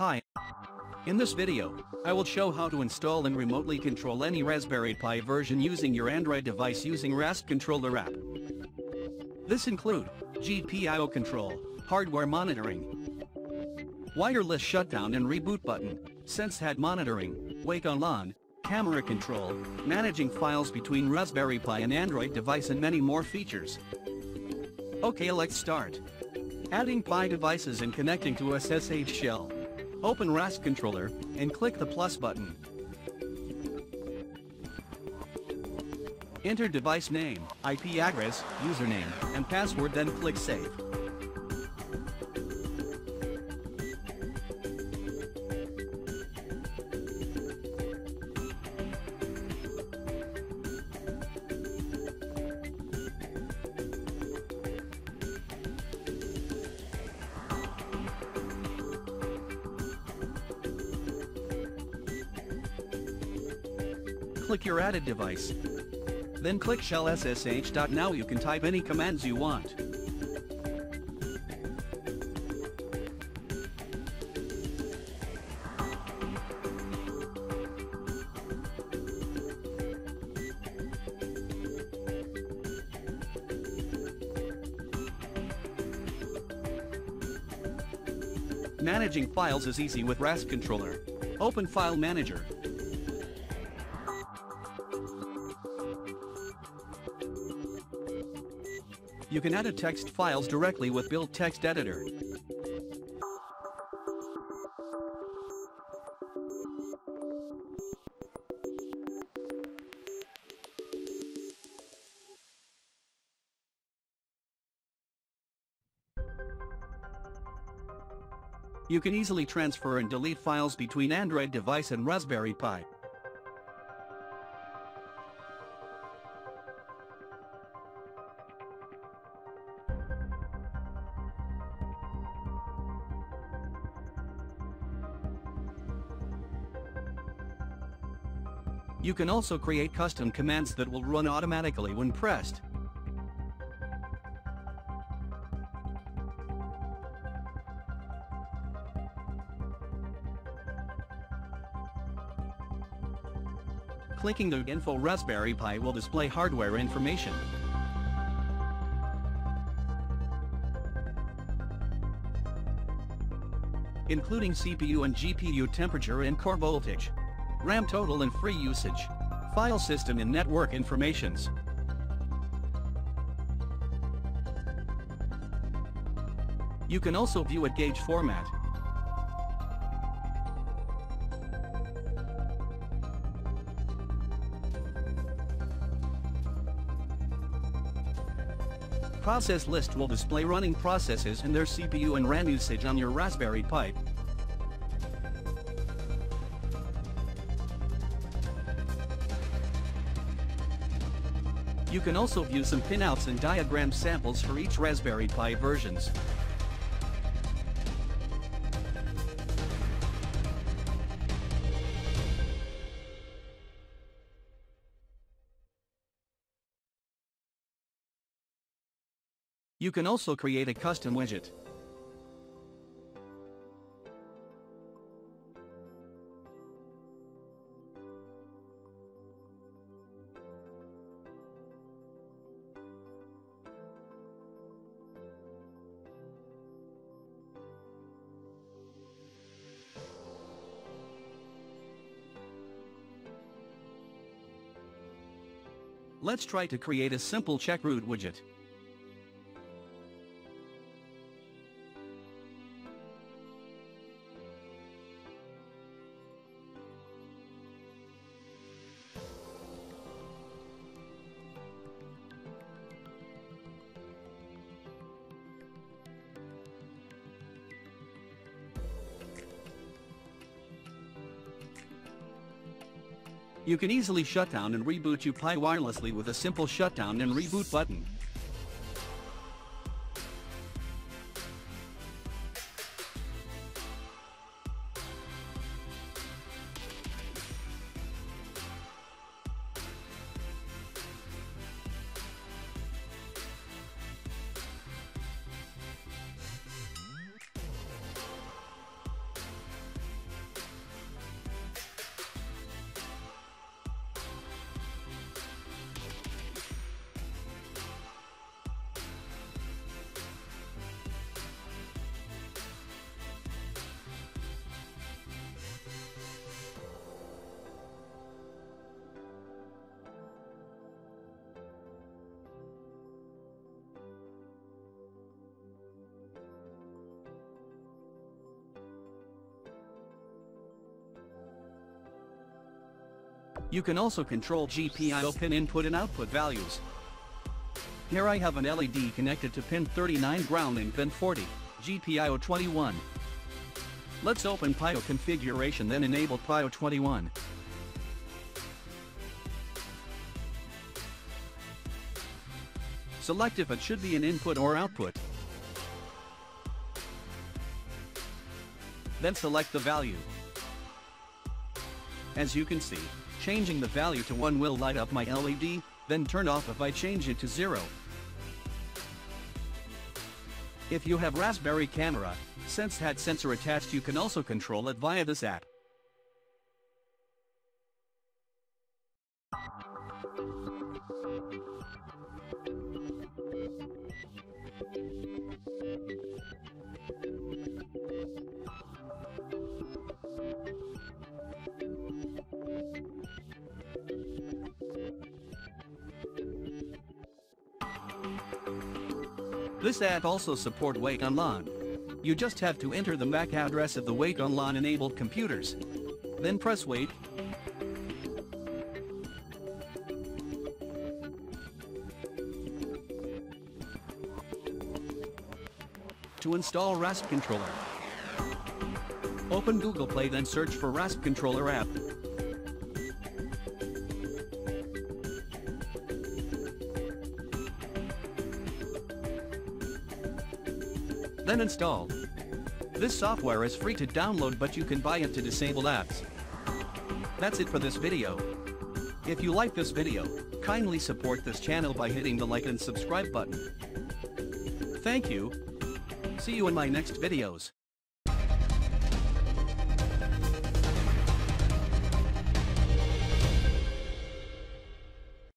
Hi. In this video, I will show how to install and remotely control any Raspberry Pi version using your Android device using RASP Controller app. This include GPIO control, hardware monitoring, wireless shutdown and reboot button, SenseHAT monitoring, wake on camera control, managing files between Raspberry Pi and Android device and many more features. Okay let's start. Adding Pi devices and connecting to SSH shell. Open RASP controller, and click the plus button. Enter device name, IP address, username, and password then click Save. Click your added device. Then click shell ssh. Now you can type any commands you want. Managing files is easy with RASP controller. Open File Manager. You can edit text files directly with built text editor. You can easily transfer and delete files between Android device and Raspberry Pi. You can also create custom commands that will run automatically when pressed. Clicking the Info Raspberry Pi will display hardware information. including CPU and GPU temperature and core voltage. RAM total and free usage. File system and network informations. You can also view at gauge format. Process list will display running processes and their CPU and RAM usage on your Raspberry Pi. You can also view some pinouts and diagram samples for each Raspberry Pi versions. You can also create a custom widget. Let's try to create a simple check route widget. You can easily shut down and reboot your Pi wirelessly with a simple shutdown and reboot button. You can also control GPIO pin input and output values. Here I have an LED connected to pin 39 ground and pin 40, GPIO 21. Let's open PIO configuration then enable PIO 21. Select if it should be an input or output. Then select the value. As you can see, changing the value to 1 will light up my LED, then turn off if I change it to 0. If you have Raspberry camera, SenseHAT sensor attached you can also control it via this app. This app also support Wake on LAN. You just have to enter the MAC address of the Wake on LAN enabled computers. Then press Wake. To install RASP controller. Open Google Play then search for RASP controller app. Then install. This software is free to download but you can buy it to disable apps. That's it for this video. If you like this video, kindly support this channel by hitting the like and subscribe button. Thank you. See you in my next videos.